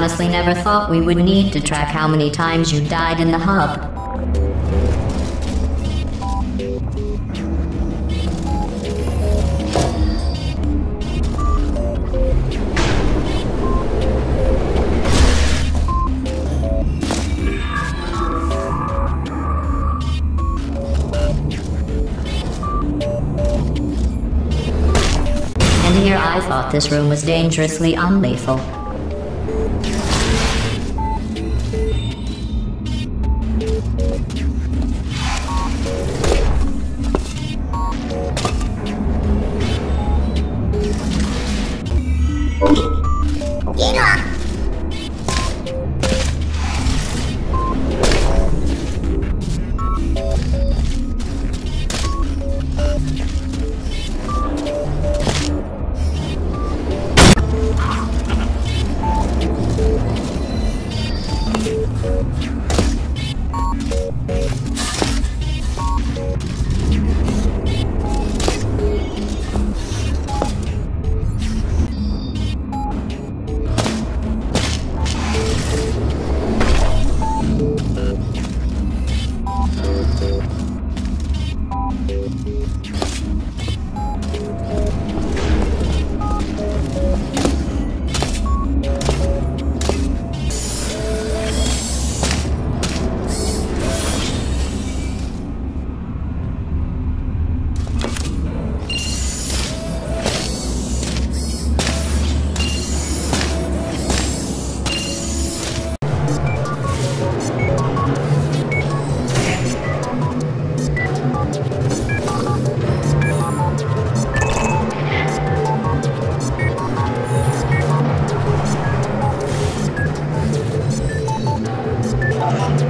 honestly never thought we would need to track how many times you died in the hub. And here I thought this room was dangerously unlethal. ゲルアうん。Wow.